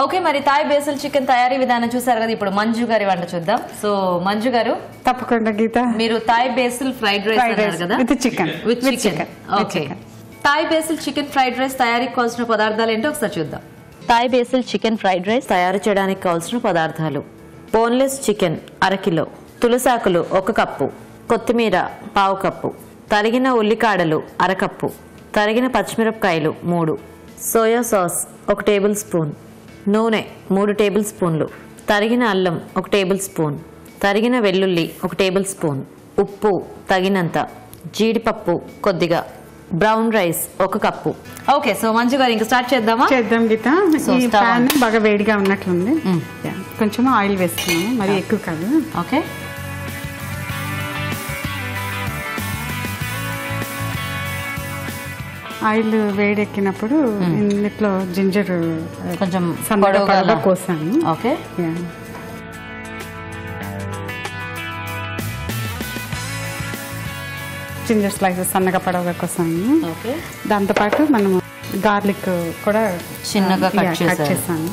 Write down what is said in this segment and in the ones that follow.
Okay మరి Thai basil chicken తయారీ విధానం చూసారు కదా ఇప్పుడు మంజు గారి వంట చూద్దాం. సో మంజు గారు తప్పకుండా గీత. మీరు థాయ్ బేసిల్ ఫ్రైడ్ రైస్ అన్నారు కదా. With chicken chicken. With okay. Thai basil chicken fried rice తయారీకి కావాల్సిన పదార్థాలు ఏంటో ఒకసారి చూద్దాం. Thai basil chicken fried rice తయారు చేయడానికి కావాల్సిన పదార్థాలు. బోన్లెస్ చికెన్ అరకిలో తులసాకులు ఒక కప్పు. కొత్తిమీర పావు కప్పు. తరిగిన ఉల్లికాడలు అరకప్పు తరిగిన పచ్చిమిరపకాయలు మూడు. సోయా సాస్ ఒక టేబుల్ స్పూన్. నూనె మూడు టేబుల్ స్పూన్లు. తరిగిన అల్లం ఒక టేబుల్ స్పూన్. తరిగిన వెల్లుల్లి ఒక టేబుల్ స్పూన్. ఉప్పు తగినంత. జీడిపప్పు కొద్దిగా. బ్రౌన్ రైస్ ఒక కప్పు. ఓకే సో మంజు గారు ఇంకా స్టార్ట్ చేద్దామా? చేద్దాం గీత. ఈ ప్యాన్ బాగా వేడిగా ఉన్నట్లుంది. కొంచెం ఆయిల్ వేస్తున్నాము మరి ఎక్కువ కాదు. ఓకే ఆయిల్ వేడెక్కినప్పుడు ఇందులో జింజర్ కొంచెం సన్నగా పొడవుగా పొడవుగా కోసాను. ఓకే. జింజర్ స్లైసెస్ సన్నగా పొడవుగా కోసాను. దాంతోపాటు మనము గార్లిక్ కూడా చిన్నగా yeah, కట్ చేశాను.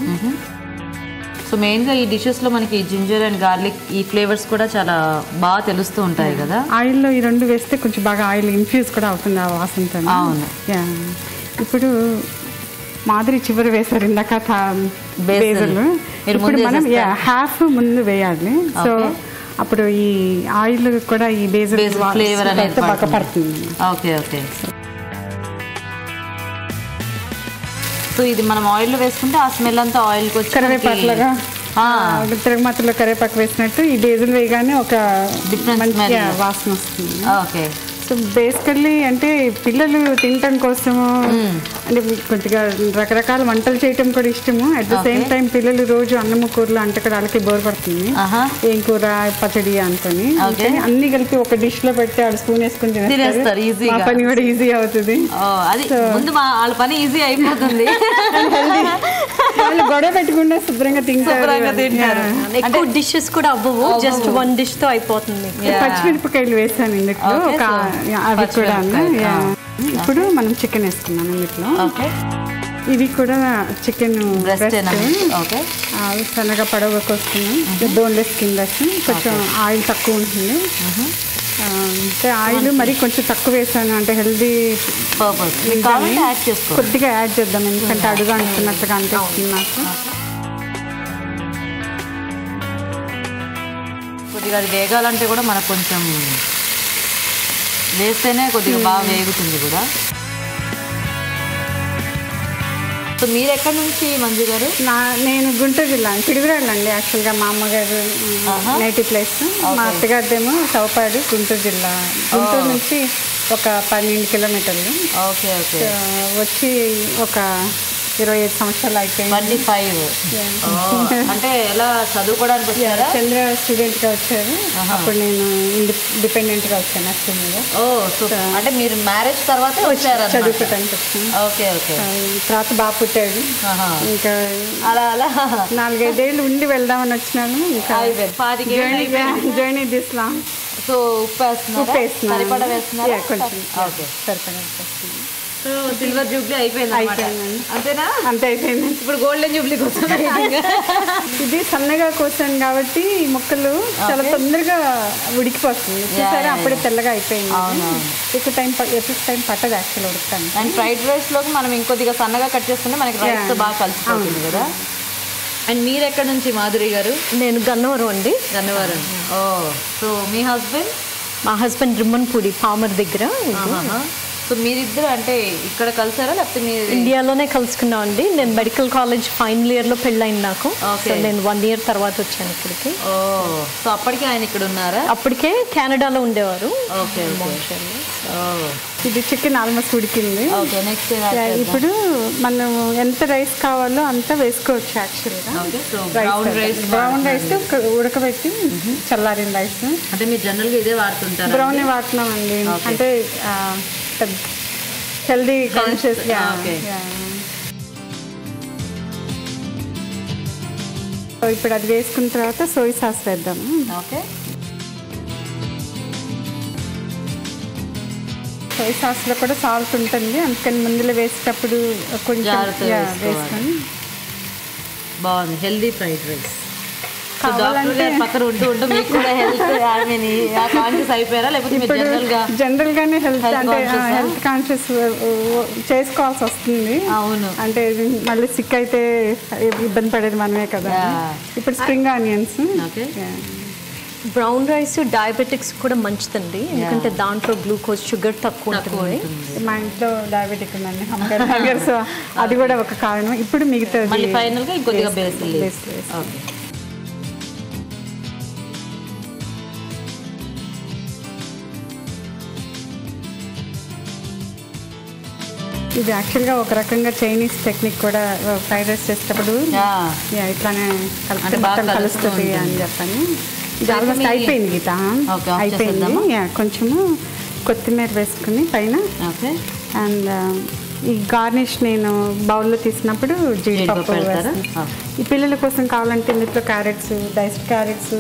సో మెయిన్గా ఈ డిషెస్లో మనకి జింజర్ అండ్ గార్లిక్ ఈ ఫ్లేవర్స్ కూడా చాలా బాగా తెలుస్తూ ఉంటాయి కదా ఆయిల్లో ఈ రెండు వేస్తే కొంచెం బాగా ఆయిల్ ఇన్ఫ్యూజ్ కూడా అవుతుంది ఆ వాసనతో అవును. యా. ఇప్పుడు మాదిరి చివరి వేశారు ఇందాక మీరు ఇప్పుడు మనం. హాఫ్ ముందు వేయాలి సో. అప్పుడు ఈ ఆయిల్ కూడా ఈ Basil flavor అనేది బాగా. పడుతుంది ఓకే ఓకే సో ఇది మనం ఆయిల్ వేసుకుంటే ఆ స్మెల్ అంతా ఆయిల్ కరివేపాకులాగా? తిరుగుమతలో కరివేపాకు వేసినట్టు ఈ బేసిల్ వేయగానే ఒక yeah, వాసన వస్తుంది. ఓకే సో బేసికల్లీ అంటే పిల్లలు తినటం కోసము అంటే కొద్దిగా రకరకాల వంటలు చేయటం కూడా ఇష్టము. At the same. టైం పిల్లలు రోజు అన్నము కూరలు అంటే కూడా వాళ్ళకి బోర్ పడుతుంది. ఏం కూర పచ్చడి అనుకొని. అన్ని కలిపి ఒక డిష్లో పెడితే వాళ్ళు స్పూన్ వేసుకుని తినేస్తారు. గా. పని కూడా ఈజీ అవుతుంది. ఓ, అది ముందు మా వాళ్ళ పని ఈజీ అయిపోతుంది. వాళ్ళు గొడవ పెట్టకుండా శుభ్రంగా తింటారు. ఎక్కువ డిషెస్ కూడా అవ్వవు జస్ట్ వన్ డిష్తో అయిపోతుంది. పచ్చిమిరపకాయలు వేసాను yeah, అవి కూడా. ఇప్పుడు మనం చికెన్ వేసుకున్నాం ఇందులో. ఓకే. ఇది కూడా చికెన్ ఓకే. సన్నగా పడవ కోసుకున్నాం బోన్లెస్ కింద కొంచెం ఆయిల్ తక్కువ ఉంటుంది. అంటే ఆయిల్ మరి కొంచెం తక్కువ వేసాను అంటే హెల్దీ కొద్దిగా యాడ్ చేద్దాం. ఎందుకంటే అడుగు అంటున్నట్టుగా అనిపిస్తుంది నాకు. కొద్దిగా అది వేగాలంటే కూడా మనకు కొంచెం వేస్తేనే కొద్దిగా బాగా వేగుతుంది కూడా. సో మీరు ఎక్కడి నుంచి మంజు గారు? నా నేను గుంటూరు జిల్లా పిడుగురాళ్ళు అండి యాక్చువల్గా మా అమ్మగారు. Native place. మా అత్తగారిదేమో చౌపాడు గుంటూరు జిల్లా. గుంటూరు నుంచి ఒక పన్నెండు కిలోమీటర్లు. Okay okay. వచ్చి ఒక ఇరవై ఐదు సంవత్సరాలు అయిపోయింది. Twenty five. అంటే ఎలా చదువుకోవడానికి వచ్చారా? చంద్ర స్టూడెంట్గా వచ్చారు. అప్పుడు నేను ఇండిపెండెంట్గా వచ్చాను యాక్చువల్ మీద. ఓ సూపర్ అంటే మీరు మ్యారేజ్ తర్వాత వచ్చారు చదువుకోవటానికి వచ్చాను. Okay okay. తర్వాత బాగా పుట్టాడు. ఇంకా అలా అలా. నాలుగైదేళ్ళు ఉండి వెళ్దామని వచ్చినాను. ఇంకా. జర్నీ లాంగ్ సో ఉప్పు వేస్తున్నారా. సరిపడా వేస్తున్నారా? ఓకే. సరిపడా. సో సిల్వర్ జూబ్లీ అయిపోయింది. అంతేనా? అంతే అయిపోయింది. ఇప్పుడు గోల్డెన్ జూబ్లీకి వస్తుంది ఇది సన్నగా కోసాను కాబట్టి ఈ ముక్కలు చాలా. తొందరగా ఉడికిపోతుంది చూసారా? yeah, అప్పుడే. తెల్లగా అయిపోయింది. ఎక్కువ టైం ఎక్కువ టైం పట్టదు యాక్చువల్ ఉడకటానికి అండ్ ఫ్రైడ్ రైస్లోకి మనం ఇంకొద్దిగా సన్నగా కట్ చేసుకుంటే మనకి రైస్. బాగా కలిసిపోతుంది కదా. అండ్ మీరు ఎక్కడ నుంచి మాధురి గారు? నేను గన్నవరం అండి. గన్నవరం. ఓ సో మీ హస్బెండ్? మా హస్బెండ్ రిమ్మన్పూడి పామర్ దగ్గర. సో మీరిద్దరు అంటే ఇక్కడ కలిసారా? లేకపోతే మీరు ఇండియాలోనే కలుసుకున్నాం అండి నేను మెడికల్ కాలేజ్ ఫైనల్ ఇయర్లో పెళ్ళైంది నాకు. సో నేను వన్ ఇయర్ తర్వాత వచ్చాను ఇక్కడికి. ఓ సో అప్పటికి ఆయన ఇక్కడ ఉన్నారా? అప్పటికే కెనడాలో ఉండేవారు. ఓకే ఇది చికెన్ ఆల్మోస్ట్ ఉడికింది. ఓకే నెక్స్ట్ Yeah, ఇప్పుడు మనం ఎంత రైస్ కావాలో అంత వేసుకోవచ్చు యాక్చువల్గా రైస్ బ్రౌన్ రైస్ ఉడకబెట్టి చల్లారిన రైస్ అంటే మీరు జనరల్గా ఇదే వాడుతుంటారా బ్రౌన్ వాడుతున్నాం అండి. అంటే హెల్దీ కాన్షియస్. ఇప్పుడు అది వేసుకున్న తర్వాత సోయ్ సాస్ వేద్దాము. ఓకే సోయ్ సాస్లో కూడా సాల్ట్ ఉంటుంది. అందుకని ముందులో వేసేటప్పుడు కొంచెం. వేసుకొని. బాగుంది. హెల్దీ ఫ్రైడ్ రైస్ కావాలంటే- డాక్టర్ గారు పక్కన ఉంటూ ఉంటూ మీకు కూడా హెల్త్ కాన్షియస్ అయిపోయారా? లేకపోతే జనరల్ గానే హెల్త్ అంటే? హెల్త్ కాన్షియస్ చేసుకోవాల్సి వస్తుంది. అవును. అంటే మళ్ళీ సిక్ అయితే ఇబ్బంది పడేది మనమే కదా. ఇప్పుడు spring onions okay brown rice diabetics కూడా మంచిదండి. ఎందుకంటే దాంట్లో గ్లూకోజ్ షుగర్ తక్కువ ఉంటుంది. మా ఇంట్లో డయాబెటిక్ ఉందండి. హంగర్ సో అది కూడా ఒక కారణం. ఇప్పుడు మిగతా మళ్ళీ ఫైనల్గా ఇంకొద్దిగా బేసిల్ basil ఓకే ఇది యాక్చువల్గా ఒక రకంగా చైనీస్ టెక్నిక్ కూడా ఫ్రైడ్ రైస్ చేసేటప్పుడు. ఇట్లానే కలుస్తుంది. అని చెప్పని. ఇది ఆల్మోస్ట్ అయిపోయింది గీత. అయిపోయింది. కొంచెము కొత్తిమీర వేసుకుని పైన. ఓకే. అండ్ ఈ గార్నిష్ నేను బౌల్లో తీసినప్పుడు జీడిపప్పు. ఈ పిల్లల కోసం కావాలంటే ఇందులో carrots diced carrots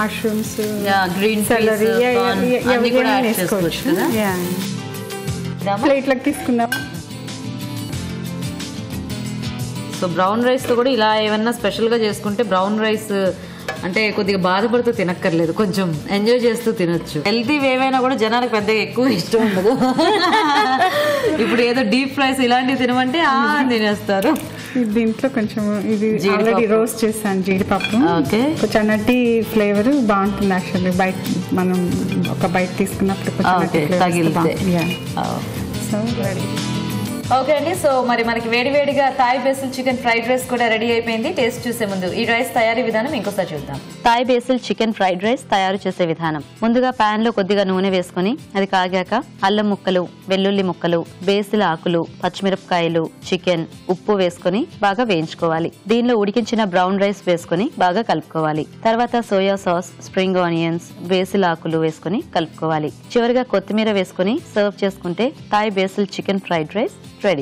mushrooms peas, celery? ప్లేట్లోకి తీసుకుందాం సో బ్రౌన్ రైస్తో కూడా ఇలా ఏమన్నా స్పెషల్గా చేసుకుంటే బ్రౌన్ రైస్ అంటే కొద్దిగా బాధపడుతూ తినక్కర్లేదు. కొంచెం ఎంజాయ్ చేస్తూ తినొచ్చు. హెల్తీ ఏవైనా కూడా జనాలకు పెద్దగా ఎక్కువ ఇష్టం ఉండదు. ఇప్పుడు ఏదో డీప్ ఫ్రైస్ ఇలాంటివి తినమంటే ఆ తినేస్తారు. దీంట్లో కొంచెం ఇది. ఆల్రెడీ రోస్ట్ చేశాను జీడిపప్పు. ఓకే. కొంచెం నట్టి ఫ్లేవర్ బాగుంటుంది యాక్చువల్లీ బయట మనం ఒక బయట తీసుకున్నప్పుడు కొంచెం సో రెడీ ఓకే అండి సో మరి మనకి వేడివేడిగా Thai basil chicken fried rice కూడా రెడీ అయిపోయింది. టేస్ట్ చూసే ముందు ఈ రైస్ తయారీ విధానం ఇంకోసారి చూద్దాం. Thai basil chicken fried rice తయారు చేసే విధానం. ముందుగా ప్యాన్లో కొద్దిగా నూనె వేసుకొని అది కాగాక అల్లం ముక్కలు వెల్లుల్లి ముక్కలు బేసిల్ ఆకులు పచ్చిమిరపకాయలు చికెన్ ఉప్పు వేసుకొని బాగా వేయించుకోవాలి. దీనిలో ఉడికించిన బ్రౌన్ రైస్ వేసుకొని బాగా కలుపుకోవాలి. తర్వాత soya sauce spring onions basil ఆకులు వేసుకొని కలుపుకోవాలి. చివరిగా కొత్తిమీర వేసుకొని సర్వ్ చేసుకుంటే Thai basil chicken fried rice ready